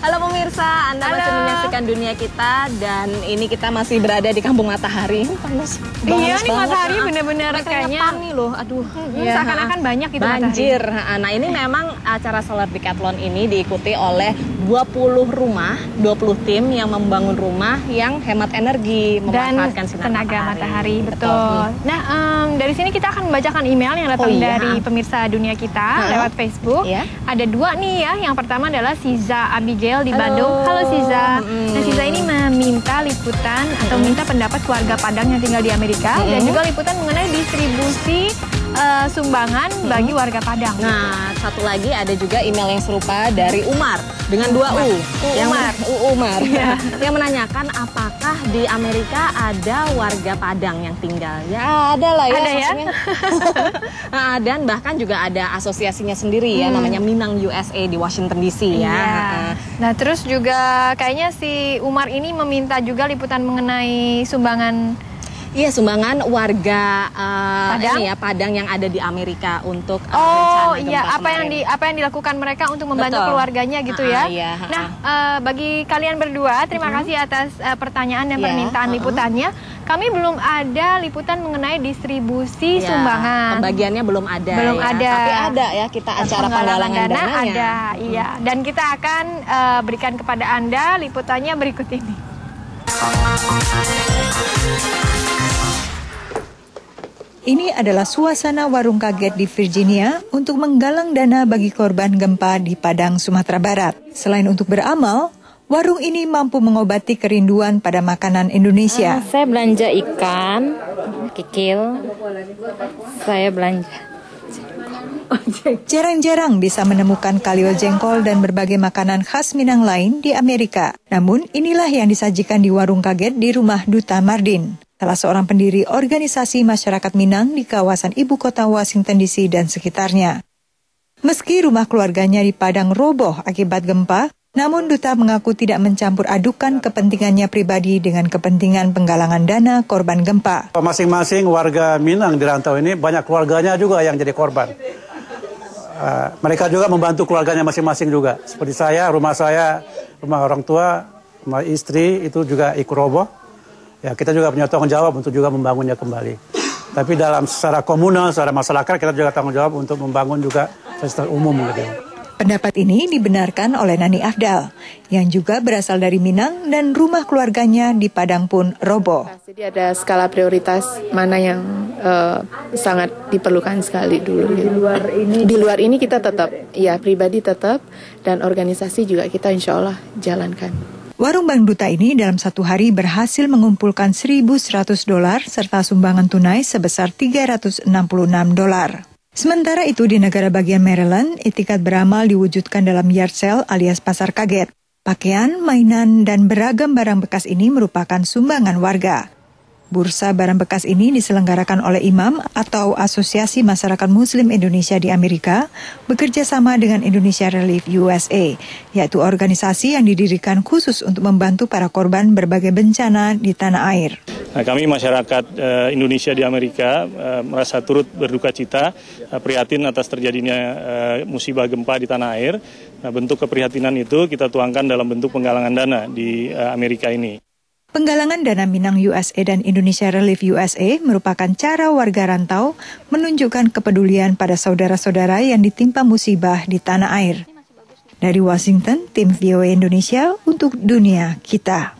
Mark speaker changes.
Speaker 1: Halo pemirsa, Anda
Speaker 2: Halo.
Speaker 1: masih menyaksikan dunia kita dan ini kita masih berada di Kampung Matahari. Panas banget
Speaker 2: Iya, nih matahari
Speaker 1: Ah,
Speaker 2: bener-bener
Speaker 1: kayak
Speaker 2: kayaknya
Speaker 1: nih loh. Aduh.
Speaker 2: Iya, seakan-akan banyak gitu
Speaker 1: Banjir. Ah, Nah, ini memang acara Solar Decathlon ini diikuti oleh 20 rumah, 20 tim yang membangun rumah yang hemat energi,
Speaker 2: dan
Speaker 1: memanfaatkan sinar
Speaker 2: tenaga matahari, betul.
Speaker 1: Hmm.
Speaker 2: Nah, dari sini kita akan membacakan email yang datang
Speaker 1: Oh, iya.
Speaker 2: dari pemirsa dunia kita
Speaker 1: Ha.
Speaker 2: lewat Facebook.
Speaker 1: Iya.
Speaker 2: Ada dua nih ya. Yang pertama adalah Siza Abigail di
Speaker 1: Halo.
Speaker 2: Bandung. Halo Siza.
Speaker 1: Mm-mm.
Speaker 2: Nah, Siza ini meminta liputan atau minta pendapat keluarga Padang yang tinggal di Amerika dan
Speaker 1: Mm-mm.
Speaker 2: juga liputan mengenai sumbangan bagi warga Padang.
Speaker 1: Nah, satu lagi ada juga email yang serupa dari Umar dengan dua U.
Speaker 2: U
Speaker 1: yang
Speaker 2: Umar.
Speaker 1: U Umar.
Speaker 2: Iya.
Speaker 1: yang menanyakan apakah di Amerika ada warga Padang yang tinggal. Ya, ada lah ya.
Speaker 2: Ada ya?
Speaker 1: nah, dan bahkan juga ada asosiasinya sendiri ya namanya Minang USA di Washington DC ya.
Speaker 2: Iya. Nah, terus juga kayaknya si Umar ini meminta juga liputan mengenai sumbangan
Speaker 1: Iya sumbangan warga eh,
Speaker 2: Padang?
Speaker 1: ini ya Padang yang ada di Amerika untuk eh,
Speaker 2: Oh iya, apa yang
Speaker 1: kemarin.
Speaker 2: di apa yang dilakukan mereka untuk membantu
Speaker 1: Betul.
Speaker 2: keluarganya gitu
Speaker 1: Ha-ha,
Speaker 2: ya.
Speaker 1: iya.
Speaker 2: Nah, eh, bagi kalian berdua terima kasih atas eh, pertanyaan dan
Speaker 1: Iya,
Speaker 2: permintaan
Speaker 1: ha-ha.
Speaker 2: liputannya. Kami belum ada liputan mengenai distribusi
Speaker 1: Ya,
Speaker 2: sumbangan.
Speaker 1: Pembagiannya belum ada.
Speaker 2: Belum
Speaker 1: ya.
Speaker 2: ada.
Speaker 1: Tapi ada ya kita acara penggalangan
Speaker 2: dana
Speaker 1: dananya.
Speaker 2: ada, iya. Dan kita akan eh, berikan kepada Anda liputannya berikut ini.
Speaker 3: Ini adalah suasana warung kaget di Virginia untuk menggalang dana bagi korban gempa di Padang, Sumatera Barat. Selain untuk beramal, warung ini mampu mengobati kerinduan pada makanan Indonesia.
Speaker 4: Saya belanja ikan, kikil. Saya belanja.
Speaker 3: Jarang-jarang bisa menemukan kalio jengkol dan berbagai makanan khas Minang lain di Amerika. Namun inilah yang disajikan di warung kaget di rumah Duta Mardin. Salah seorang pendiri organisasi masyarakat Minang di kawasan ibu kota Washington DC dan sekitarnya. Meski rumah keluarganya di Padang roboh akibat gempa, namun Duta mengaku tidak mencampur adukan kepentingannya pribadi dengan kepentingan penggalangan dana korban gempa.
Speaker 5: Masing-masing warga Minang di rantau ini banyak keluarganya juga yang jadi korban. Uh, mereka juga membantu keluarganya masing-masing juga. Seperti saya, rumah saya, rumah orang tua, rumah istri itu juga ikut roboh. Ya kita juga punya tanggung jawab untuk juga membangunnya kembali. Tapi dalam secara komunal, secara masyarakat kita juga tanggung jawab untuk membangun juga secara umum gitu.
Speaker 3: Pendapat ini dibenarkan oleh Nani Afdal, yang juga berasal dari Minang dan rumah keluarganya di Padang pun roboh.
Speaker 6: Jadi ada skala prioritas mana yang eh, sangat diperlukan sekali dulu. Di luar ini, di luar ini kita tetap, ya pribadi tetap dan organisasi juga kita insya Allah jalankan.
Speaker 3: Warung Bang Duta ini dalam satu hari berhasil mengumpulkan 1.100 dolar serta sumbangan tunai sebesar 366 dolar. Sementara itu di negara bagian Maryland, etikat beramal diwujudkan dalam yard sale alias pasar kaget. Pakaian, mainan, dan beragam barang bekas ini merupakan sumbangan warga. Bursa barang bekas ini diselenggarakan oleh imam atau Asosiasi Masyarakat Muslim Indonesia di Amerika bekerja sama dengan Indonesia Relief USA, yaitu organisasi yang didirikan khusus untuk membantu para korban berbagai bencana di tanah air.
Speaker 7: Nah, kami masyarakat eh, Indonesia di Amerika eh, merasa turut berduka cita eh, prihatin atas terjadinya eh, musibah gempa di tanah air. Nah, bentuk keprihatinan itu kita tuangkan dalam bentuk penggalangan dana di eh, Amerika ini.
Speaker 3: Penggalangan dana Minang USA dan Indonesia Relief USA merupakan cara warga rantau menunjukkan kepedulian pada saudara-saudara yang ditimpa musibah di tanah air. Dari Washington, tim VOA Indonesia untuk dunia kita.